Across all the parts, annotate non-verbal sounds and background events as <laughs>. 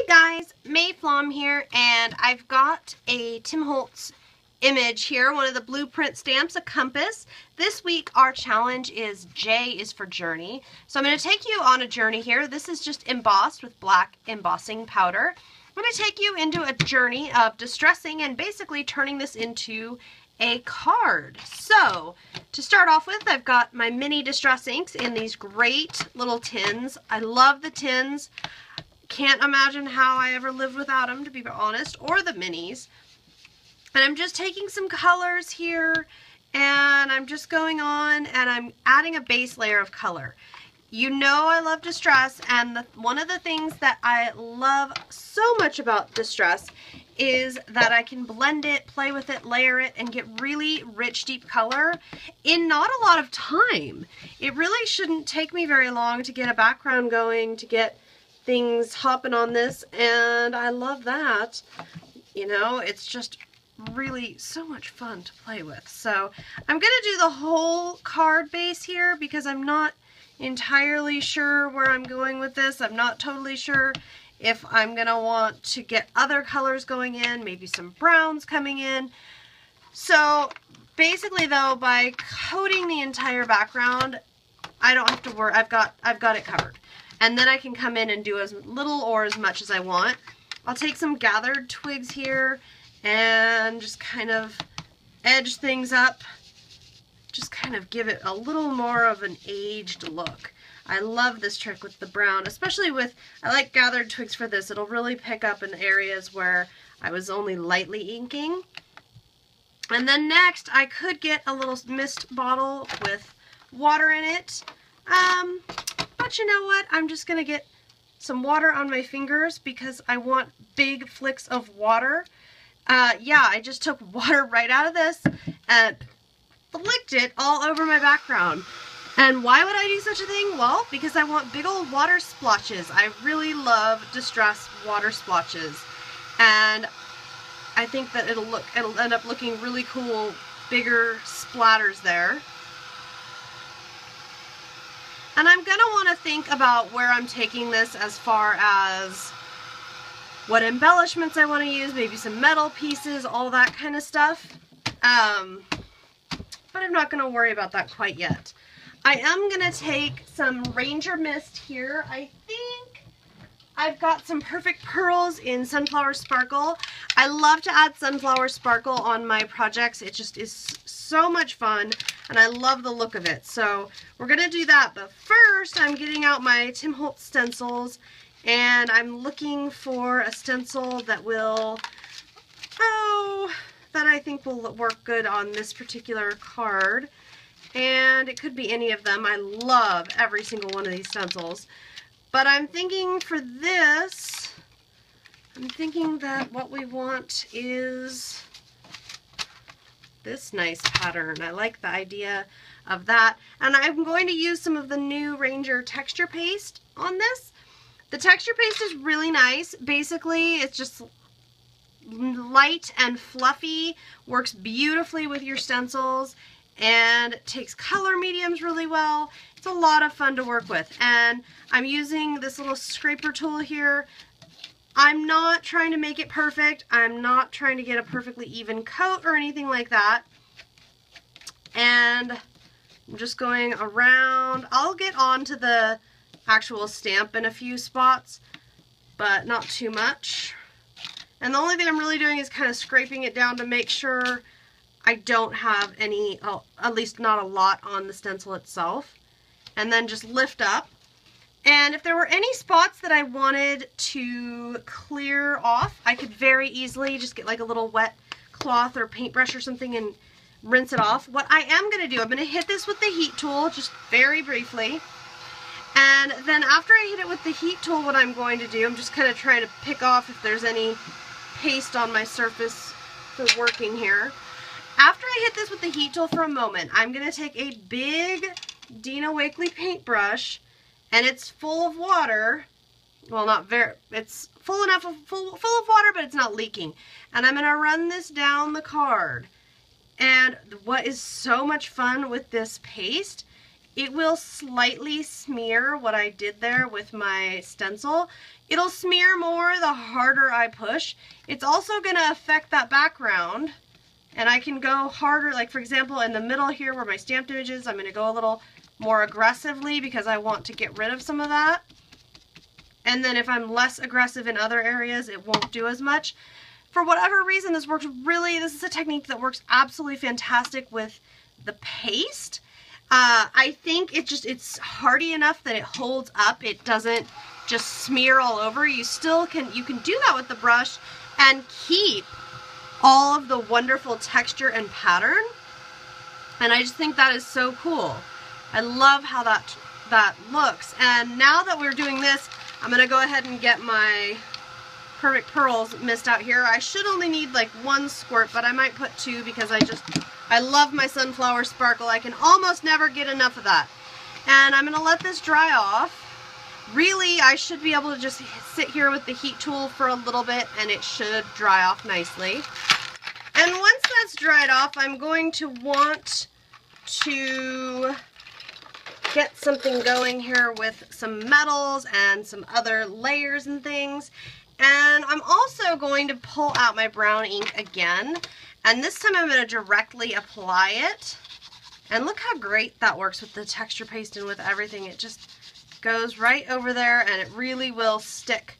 Hey guys, May Flaum here, and I've got a Tim Holtz image here, one of the blueprint stamps, a compass. This week our challenge is J is for journey. So I'm going to take you on a journey here. This is just embossed with black embossing powder. I'm going to take you into a journey of distressing and basically turning this into a card. So, to start off with, I've got my mini distress inks in these great little tins. I love the tins. Can't imagine how I ever lived without them, to be honest, or the minis. And I'm just taking some colors here, and I'm just going on, and I'm adding a base layer of color. You know I love distress, and the, one of the things that I love so much about distress is that I can blend it, play with it, layer it, and get really rich, deep color in not a lot of time. It really shouldn't take me very long to get a background going, to get things hopping on this and I love that. You know, it's just really so much fun to play with. So I'm going to do the whole card base here because I'm not entirely sure where I'm going with this. I'm not totally sure if I'm going to want to get other colors going in, maybe some browns coming in. So basically though, by coating the entire background, I don't have to worry. I've got, I've got it covered. And then I can come in and do as little or as much as I want. I'll take some gathered twigs here and just kind of edge things up. Just kind of give it a little more of an aged look. I love this trick with the brown, especially with, I like gathered twigs for this. It'll really pick up in areas where I was only lightly inking. And then next, I could get a little mist bottle with water in it. Um, but you know what? I'm just going to get some water on my fingers because I want big flicks of water. Uh, yeah, I just took <laughs> water right out of this and flicked it all over my background. And why would I do such a thing? Well, because I want big old water splotches. I really love distress water splotches. And I think that it'll look it'll end up looking really cool, bigger splatters there. And I'm going to want to think about where I'm taking this as far as what embellishments I want to use, maybe some metal pieces, all that kind of stuff. Um, but I'm not going to worry about that quite yet. I am going to take some Ranger Mist here. I think I've got some Perfect Pearls in Sunflower Sparkle. I love to add Sunflower Sparkle on my projects. It just is so much fun and I love the look of it. So we're going to do that. But first, I'm getting out my Tim Holtz stencils, and I'm looking for a stencil that will, oh, that I think will work good on this particular card. And it could be any of them. I love every single one of these stencils. But I'm thinking for this, I'm thinking that what we want is this nice pattern. I like the idea of that. And I'm going to use some of the new Ranger texture paste on this. The texture paste is really nice. Basically, it's just light and fluffy, works beautifully with your stencils, and takes color mediums really well. It's a lot of fun to work with. And I'm using this little scraper tool here I'm not trying to make it perfect. I'm not trying to get a perfectly even coat or anything like that. And I'm just going around. I'll get onto the actual stamp in a few spots, but not too much. And the only thing I'm really doing is kind of scraping it down to make sure I don't have any, oh, at least not a lot on the stencil itself. And then just lift up and if there were any spots that I wanted to clear off, I could very easily just get like a little wet cloth or paintbrush or something and rinse it off. What I am going to do, I'm going to hit this with the heat tool just very briefly. And then after I hit it with the heat tool, what I'm going to do, I'm just kind of trying to pick off if there's any paste on my surface for working here. After I hit this with the heat tool for a moment, I'm going to take a big Dina Wakley paintbrush and it's full of water. Well, not very, it's full enough of, full, full of water, but it's not leaking. And I'm going to run this down the card. And what is so much fun with this paste it will slightly smear what I did there with my stencil. It'll smear more the harder I push. It's also going to affect that background and I can go harder, like for example in the middle here where my stamped image is, I'm going to go a little more aggressively because I want to get rid of some of that. And then if I'm less aggressive in other areas, it won't do as much. For whatever reason, this works really, this is a technique that works absolutely fantastic with the paste. Uh, I think it just, it's hardy enough that it holds up. It doesn't just smear all over. You still can, you can do that with the brush and keep all of the wonderful texture and pattern. And I just think that is so cool. I love how that that looks. And now that we're doing this, I'm to go ahead and get my Perfect Pearls mist out here. I should only need like one squirt, but I might put two because I just, I love my Sunflower Sparkle. I can almost never get enough of that. And I'm to let this dry off. Really, I should be able to just sit here with the heat tool for a little bit and it should dry off nicely. And once that's dried off, I'm going to want to get something going here with some metals and some other layers and things. And I'm also going to pull out my brown ink again. And this time I'm going to directly apply it. And look how great that works with the texture paste and with everything. It just goes right over there and it really will stick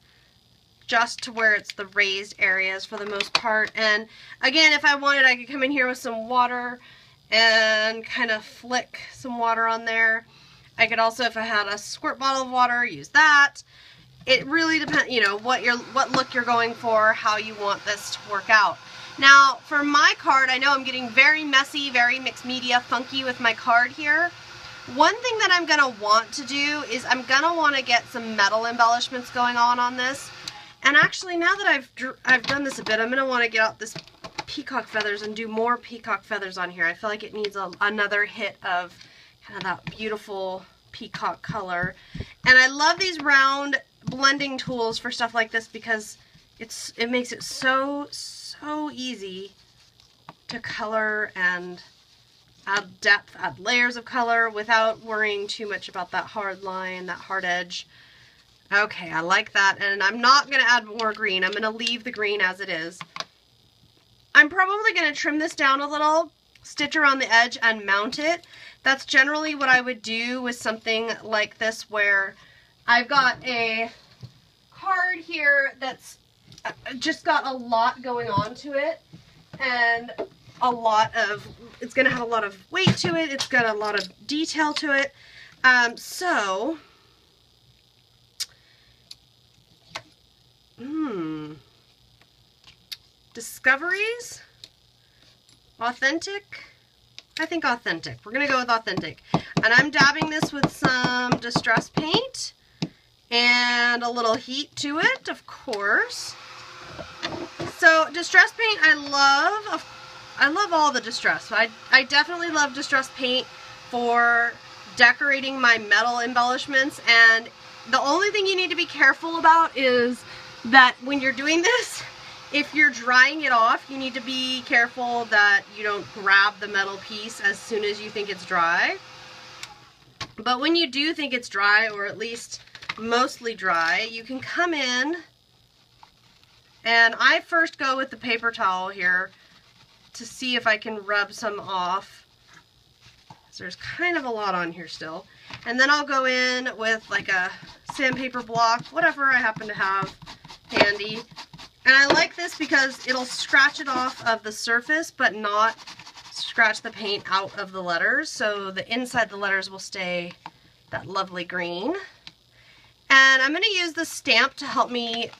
just to where it's the raised areas for the most part. And again, if I wanted, I could come in here with some water and kind of flick some water on there. I could also, if I had a squirt bottle of water, use that. It really depends, you know, what you're, what look you're going for, how you want this to work out. Now, for my card, I know I'm getting very messy, very mixed media, funky with my card here. One thing that I'm going to want to do is I'm going to want to get some metal embellishments going on on this. And actually, now that I've I've done this a bit, I'm going to want to get out this peacock feathers and do more peacock feathers on here. I feel like it needs a, another hit of kind of that beautiful peacock color. And I love these round blending tools for stuff like this because it's it makes it so, so easy to color and add depth, add layers of color without worrying too much about that hard line, that hard edge. Okay, I like that. And I'm not going to add more green. I'm going to leave the green as it is. I'm probably going to trim this down a little, stitch around the edge, and mount it. That's generally what I would do with something like this where I've got a card here that's uh, just got a lot going on to it and a lot of, it's going to have a lot of weight to it. It's got a lot of detail to it. Um, so, hmm, discoveries, authentic, I think authentic. We're going to go with authentic. And I'm dabbing this with some distress paint and a little heat to it, of course. So distress paint, I love. I love all the distress. I, I definitely love distress paint for decorating my metal embellishments. And the only thing you need to be careful about is that when you're doing this, if you're drying it off, you need to be careful that you don't grab the metal piece as soon as you think it's dry. But when you do think it's dry, or at least mostly dry, you can come in and I first go with the paper towel here to see if I can rub some off. So there's kind of a lot on here still. And then I'll go in with like a sandpaper block, whatever I happen to have handy, and I like this because it'll scratch it off of the surface, but not scratch the paint out of the letters. So the inside the letters will stay that lovely green. And I'm going to use the stamp to help me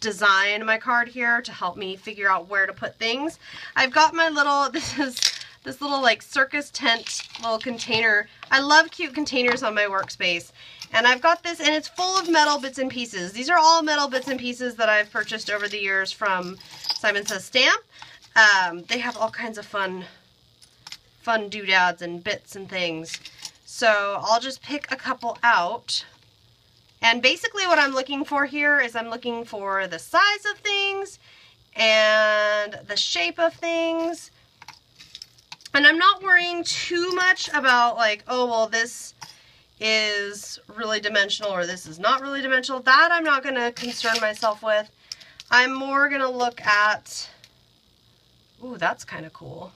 design my card here, to help me figure out where to put things. I've got my little, <laughs> this is this little like circus tent little container. I love cute containers on my workspace. And I've got this, and it's full of metal bits and pieces. These are all metal bits and pieces that I've purchased over the years from Simon Says Stamp. Um, they have all kinds of fun, fun doodads and bits and things. So I'll just pick a couple out. And basically what I'm looking for here is I'm looking for the size of things and the shape of things And I'm not worrying too much about like, oh, well, this is really dimensional or this is not really dimensional. That I'm not going to concern myself with. I'm more going to look at, ooh, that's kind of cool.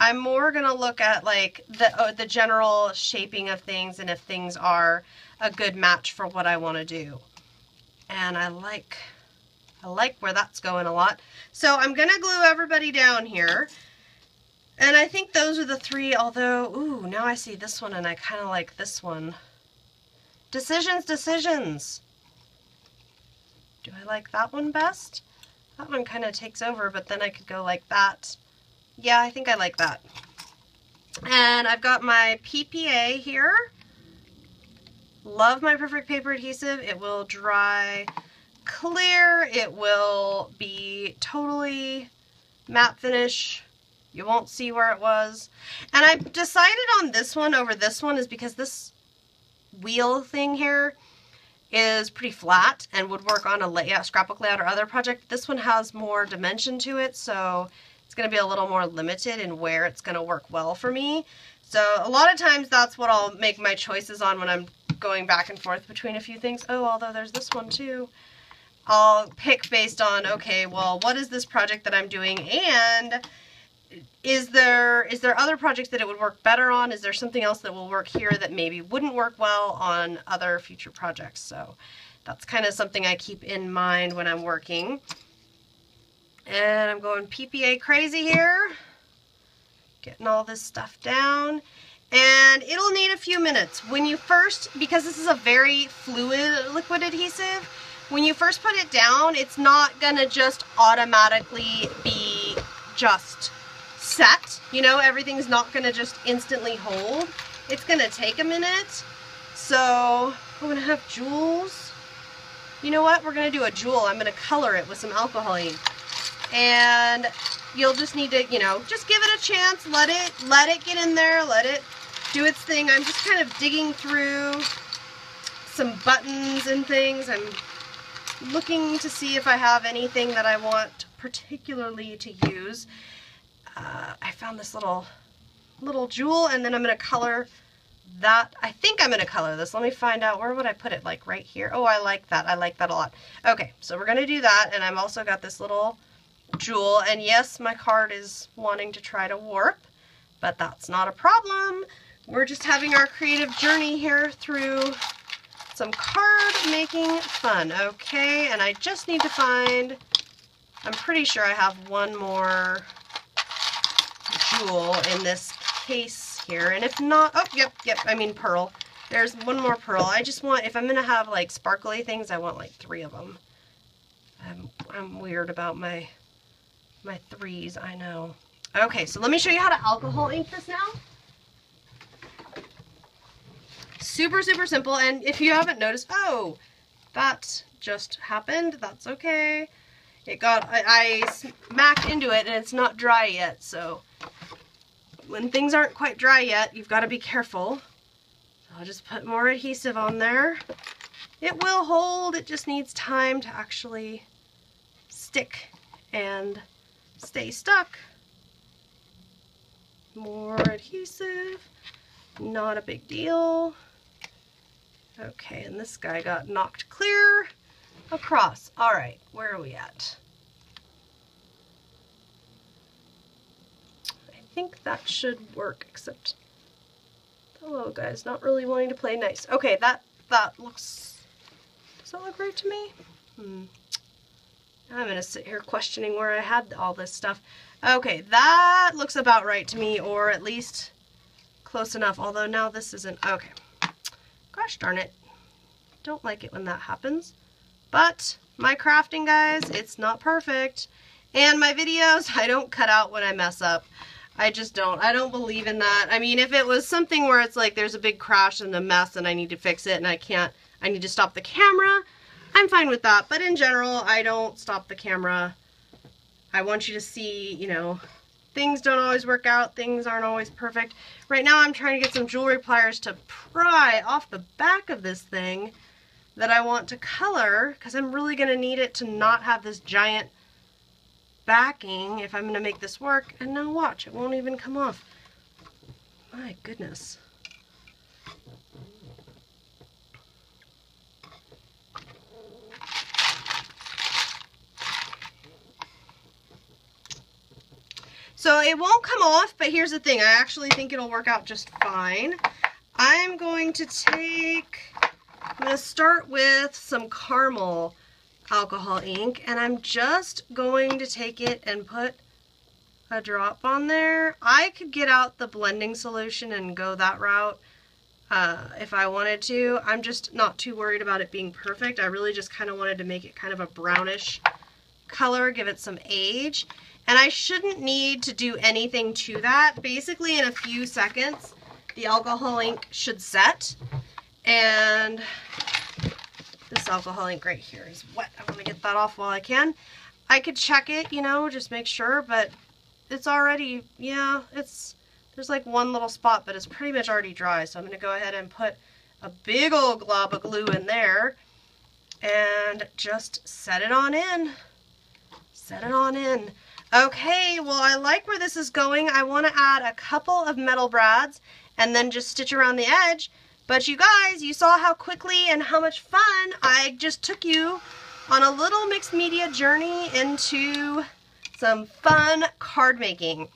I'm more going to look at like the, uh, the general shaping of things and if things are a good match for what I want to do. And I like, I like where that's going a lot. So I'm going to glue everybody down here. And I think those are the three, although, ooh, now I see this one and I kind of like this one. Decisions, decisions. Do I like that one best? That one kind of takes over, but then I could go like that. Yeah, I think I like that. And I've got my PPA here. Love my Perfect Paper Adhesive. It will dry clear. It will be totally matte finish you won't see where it was. And I decided on this one over this one is because this wheel thing here is pretty flat and would work on a layout, scrapbook layout or other project. This one has more dimension to it, so it's going to be a little more limited in where it's going to work well for me. So a lot of times that's what I'll make my choices on when I'm going back and forth between a few things. Oh, although there's this one too. I'll pick based on, okay, well, what is this project that I'm doing and is there is there other projects that it would work better on? Is there something else that will work here that maybe wouldn't work well on other future projects? So that's kind of something I keep in mind when I'm working. And I'm going PPA crazy here. Getting all this stuff down. And it'll need a few minutes. When you first, because this is a very fluid liquid adhesive, when you first put it down, it's not to just automatically be just set. You know, everything's not to just instantly hold. It's to take a minute. So I'm to have jewels. You know what? We're to do a jewel. I'm to color it with some alcohol ink. And you'll just need to, you know, just give it a chance. Let it, let it get in there. Let it do its thing. I'm just kind of digging through some buttons and things. I'm looking to see if I have anything that I want particularly to use uh, I found this little little jewel and then I'm going to color that. I think I'm going to color this. Let me find out. Where would I put it? Like right here? Oh, I like that. I like that a lot. Okay, so we're going to do that. And I've also got this little jewel. And yes, my card is wanting to try to warp, but that's not a problem. We're just having our creative journey here through some card making fun. Okay, and I just need to find, I'm pretty sure I have one more jewel in this case here. And if not, oh, yep, yep, I mean pearl. There's one more pearl. I just want, if I'm going to have like sparkly things, I want like three of them. I'm, I'm weird about my, my threes, I know. Okay, so let me show you how to alcohol ink this now. Super, super simple. And if you haven't noticed, oh, that just happened. That's okay. It got, I, I smacked into it and it's not dry yet, so when things aren't quite dry yet, you've got to be careful. I'll just put more adhesive on there. It will hold, it just needs time to actually stick and stay stuck. More adhesive, not a big deal. Okay, and this guy got knocked clear across. All right, where are we at? I think that should work, except the little guy's not really wanting to play nice. Okay, that, that looks, does that look right to me? Hmm. I'm going to sit here questioning where I had all this stuff. Okay, that looks about right to me, or at least close enough, although now this isn't, okay. Gosh darn it. Don't like it when that happens. But my crafting, guys, it's not perfect. And my videos, <laughs> I don't cut out when I mess up. I just don't. I don't believe in that. I mean, if it was something where it's like there's a big crash and a mess and I need to fix it and I can't, I need to stop the camera, I'm fine with that. But in general, I don't stop the camera. I want you to see, you know, things don't always work out. Things aren't always perfect. Right now, I'm trying to get some jewelry pliers to pry off the back of this thing that I want to color because I'm really going to need it to not have this giant backing if I'm going to make this work. And now watch, it won't even come off. My goodness. So it won't come off, but here's the thing. I actually think it'll work out just fine. I'm going to take, I'm going to start with some caramel alcohol ink, and I'm just going to take it and put a drop on there. I could get out the blending solution and go that route uh, if I wanted to. I'm just not too worried about it being perfect. I really just kind of wanted to make it kind of a brownish color, give it some age. And I shouldn't need to do anything to that. Basically, in a few seconds, the alcohol ink should set. And this alcohol ink right here is wet. I want to get that off while I can. I could check it, you know, just make sure, but it's already, yeah, it's, there's like one little spot, but it's pretty much already dry. So I'm going to go ahead and put a big old glob of glue in there and just set it on in. Set it on in. Okay, well I like where this is going. I want to add a couple of metal brads and then just stitch around the edge. But you guys, you saw how quickly and how much fun I just took you on a little mixed media journey into some fun card making.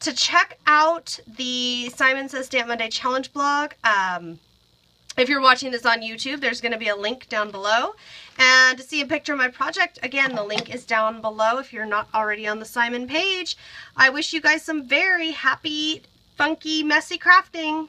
To check out the Simon Says Stamp Monday Challenge blog, um, if you're watching this on YouTube, there's going to be a link down below. And to see a picture of my project, again, the link is down below if you're not already on the Simon page. I wish you guys some very happy, funky, messy crafting.